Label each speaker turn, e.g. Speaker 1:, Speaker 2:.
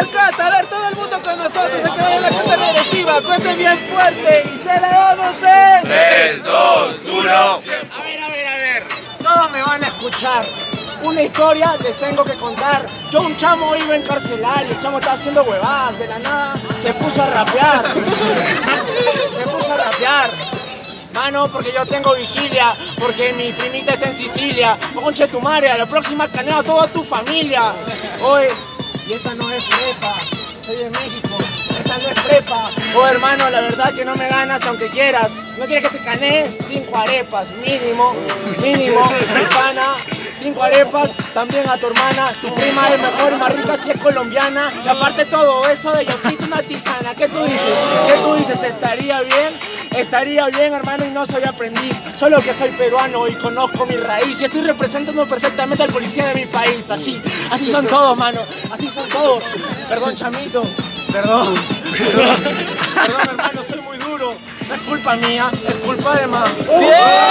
Speaker 1: Cata, a ver, todo el mundo con nosotros, hay que darle la cuenta regresiva, cuente bien fuerte y se la damos en...
Speaker 2: 3, 2, 1.
Speaker 3: A ver, a ver, a ver. Todos me van a escuchar. Una historia les tengo que contar. Yo un chamo iba a encarcelar y el chamo estaba haciendo huevadas. De la nada se puso a rapear. Se puso a rapear. Mano, porque yo tengo vigilia, porque mi primita está en Sicilia. Conche tu madre, a la próxima caneo a toda tu familia. Oye, y esta no es prepa, soy de México. Esta no es prepa. Oh, hermano, la verdad que no me ganas aunque quieras. ¿No quieres que te canee? Cinco arepas, mínimo, mínimo, mi pana. Cinco arepas, también a tu hermana. Tu prima es mejor y más rica si es colombiana. Y aparte todo eso de yo una tisana. ¿Qué tú dices? ¿Qué tú dices? ¿Estaría bien? Estaría bien, hermano, y no soy aprendiz. Solo que soy peruano y conozco mi raíz. Y estoy representando perfectamente al policía de mi país. Así, así son todos, mano. Así son todos. Perdón, chamito. Perdón. Perdón, perdón hermano, soy muy duro. No es culpa mía, es culpa de mamá.
Speaker 1: ¡Bien!